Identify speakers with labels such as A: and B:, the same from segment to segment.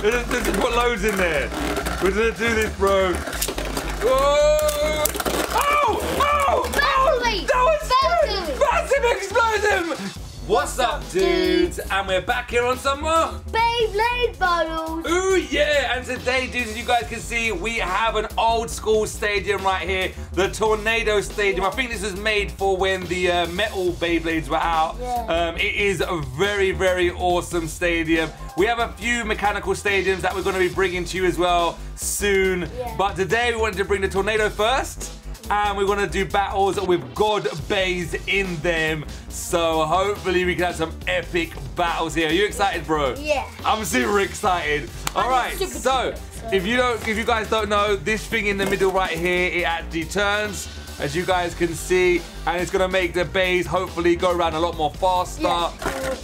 A: Let's just put loads in there. We're gonna do this, bro. Oh! Oh! Oh! That was massive explosion! What's up, dudes? And we're back here on some more.
B: Beyblade bottles.
A: Ooh, yeah. And today, dudes, as you guys can see, we have an old school stadium right here, the Tornado Stadium. I think this was made for when the uh, metal Beyblades were out.
B: Yeah.
A: Um, it is a very, very awesome stadium. We have a few mechanical stadiums that we're going to be bringing to you as well soon.
B: Yeah.
A: But today, we wanted to bring the Tornado first. And we're gonna do battles with God Beys in them. So hopefully we can have some epic battles here. Are you excited, bro?
B: Yeah.
A: I'm super excited. All
B: I'm
A: right,
B: super
A: so
B: super, so-
A: if you don't, if you guys don't know, this thing in the middle right here, it actually turns, as you guys can see, and it's gonna make the beys hopefully go around a lot more faster.
B: Yeah.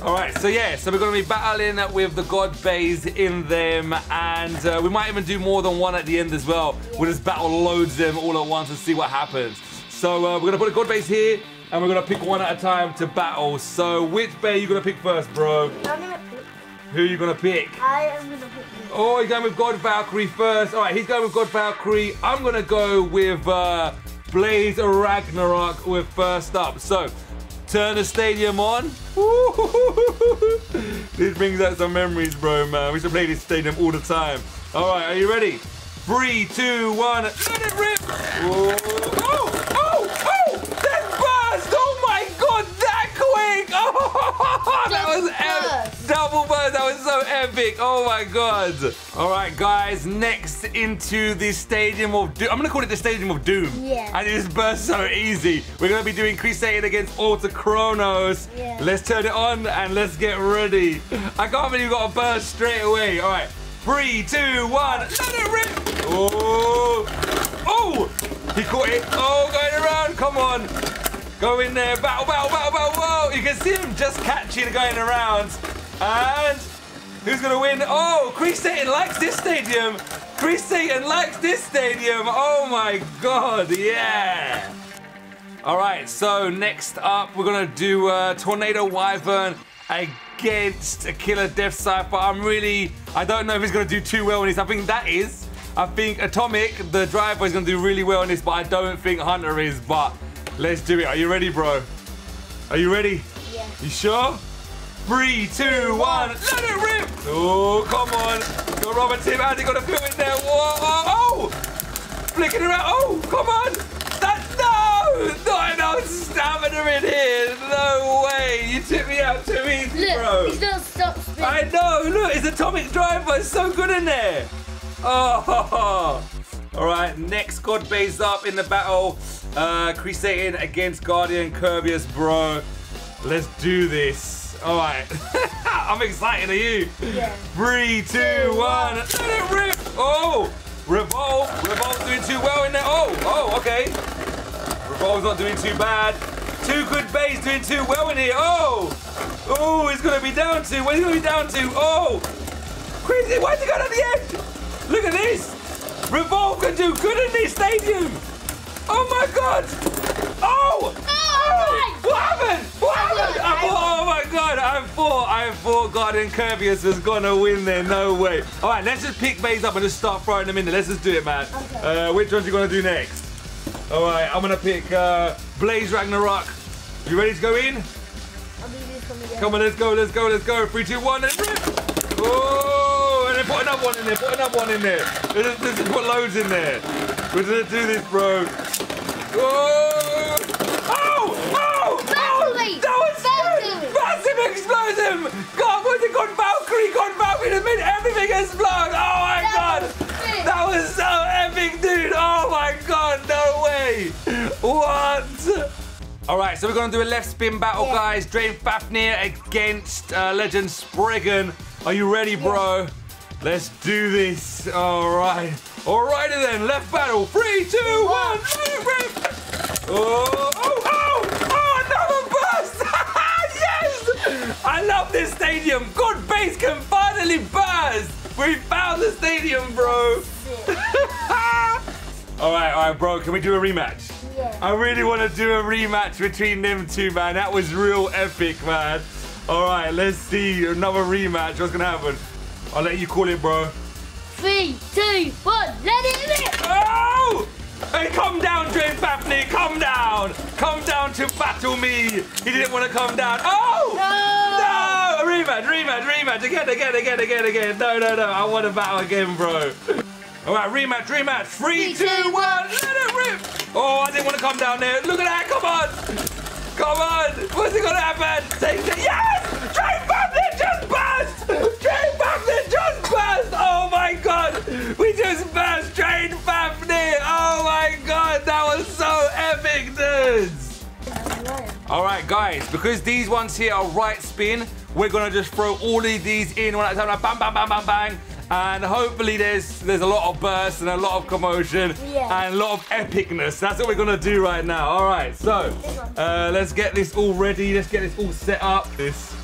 A: All right, so yeah, so we're gonna be battling with the God Beys in them, and uh, we might even do more than one at the end as well. We'll just battle loads of them all at once and see what happens. So uh, we're gonna put a God Base here, and we're gonna pick one at a time to battle. So which Bey are you gonna pick first, bro?
B: I'm gonna pick.
A: Who are you gonna pick?
B: I am gonna pick.
A: Oh, he's going with God Valkyrie first. All right, he's going with God Valkyrie. I'm gonna go with uh, Blaze Ragnarok with first up. So, turn the stadium on. this brings out some memories, bro, man. We used to play this stadium all the time. All right, are you ready? Three, two, one, let it rip. Oh, oh, oh, oh! That burst! Oh my God, that quick! Oh, that was epic. Double burst, that was so epic. Oh my god. All right, guys, next into the Stadium of Doom. I'm going to call it the Stadium of Doom.
B: Yeah.
A: And it just burst so easy. We're going to be doing Crusade against Alter Chronos.
B: Yeah.
A: Let's turn it on and let's get ready. I can't believe we got a burst straight away. All right, three, two, one, let it rip. Oh, oh, he caught it. Oh, going around, come on. Go in there, battle, battle, battle, battle, whoa! You can see him just catching, going around. And who's gonna win? Oh, Chris Satan likes this stadium. Chris Satan likes this stadium. Oh my god, yeah. All right, so next up, we're gonna do uh, Tornado Wyvern against a Killer Deathscyther. I'm really, I don't know if he's gonna do too well in this. I think that is. I think Atomic, the driver, is gonna do really well in this, but I don't think Hunter is. But let's do it. Are you ready, bro? Are you ready?
B: Yeah.
A: You sure? Three, two, one, let it rip! Oh, come on. Go, Robert Tim, how's he gonna feel in there? Whoa, oh, oh! Flicking around. Oh, come on! That, no! Not enough stamina in here. No way. You took me out too easy,
B: Look,
A: bro.
B: he's not stop spinning.
A: I know. Look, it's Atomic Driver. It's so good in there. Oh. All right, next God base up in the battle. Uh, Crusading against Guardian Kerbeus, bro. Let's do this. All right. I'm excited. Are you?
B: Yeah.
A: Three, two, one. Let it rip. Oh, Revolve. Revolve's doing too well in there. Oh, oh, okay. Revolve's not doing too bad. Two good beys doing too well in here. Oh, oh, he's gonna be down to. Where's he gonna be down to? Oh, crazy. Why's he going at the end? Look at this. Revolve can do good in this stadium. Oh my god. Oh, thought Guardian Kerbeus was gonna win there. No way. All right, let's just pick beys up and just start throwing them in there. Let's just do it, man.
B: Okay.
A: Uh, which ones you gonna do next? All right, I'm gonna pick uh, Blaze Ragnarok. You ready to go in?
B: I'll do this one again.
A: Come on, let's go, let's go, let's go. Three, two, one, and rip. Oh, and then put another one in there, put another one in there. Let's, put loads in there. We're gonna do this, bro. Oh, oh,
B: Valkyrie!
A: oh, that was
B: Valkyrie!
A: Massive explosion. God, what's it called? Valkyrie, God, Valkyrie has made everything explode. Oh my
B: That
A: God.
B: was.
A: That was so epic, dude. Oh my God, no way. What? All right, so we're gonna do a left spin battle,
B: Yeah.
A: guys. Drain Fafnir against uh, Legend Spriggan. Are you ready, bro? Let's do this. All right. Alrighty then, left battle. Three, two, one. let it rip. Oh, I love this stadium. Good base can finally burst. We found the stadium, bro. All right, all right, bro. Can we do a rematch?
B: Yeah.
A: I really want to do a rematch between them two, man. That was real epic, man. All right, let's see another rematch. What's gonna happen? I'll let you call it, bro.
B: Three, two, one. Let it rip.
A: Oh! Hey, come down, Drain Fafnir, come down! Come down to battle me! He didn't want to come down. Oh!
B: No.
A: Rematch, rematch, rematch, again, again, again, again, again. No, no, no, I want to battle again, bro. All right, rematch, rematch. Three, two, one, let it rip! Oh, I didn't want to come down there. Look at that, come on! Come on! What's it gonna happen? Take it. Yes! Drain Fafnir just burst! Drain Fafnir just burst! Oh my god! We just burst Drain Fafnir! Oh my god! That was so epic, dudes! All right, guys, because these ones here are right spin, we're gonna just throw all of these in one at a time, like bang, bang, bang, bang, bang. And hopefully there's there's a lot of bursts and a lot of commotion
B: Yeah.
A: and a lot of epicness. That's what we're gonna do right now. All right, so uh, let's get this all ready. Let's get this all set up. This.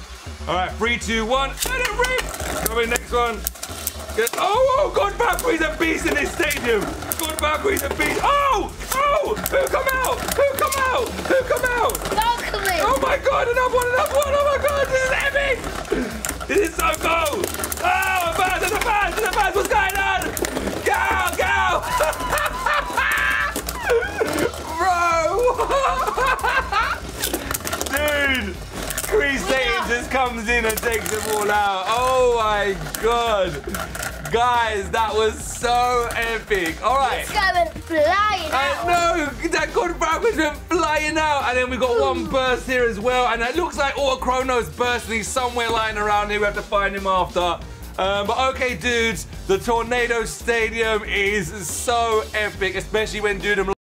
A: All right, three, two, one. Let it rip. Coming next one. Oh, oh, God Valkyrie's a beast in this stadium. God Valkyrie's a beast. Oh, oh, who come out? Who come out? Who come out?
B: Valkyrie.
A: Oh my god, another one, another one, oh my god, this is epic! This is so cool! Oh, a buzz, there's a buzz, there's a buzz, what's going on? Go, go! Bro! Dude! Chris Satan just comes in and takes them all out. Oh my god! Guys, that was so epic. Alright.
B: It's going flying
A: I know that God Falcon's went flying out, and then we got one burst here as well, and it looks like Alter Chrono's bursting He's somewhere lying around here. We have to find him after. Um, but okay, dudes, the Tornado Stadium is so epic, especially when Dudum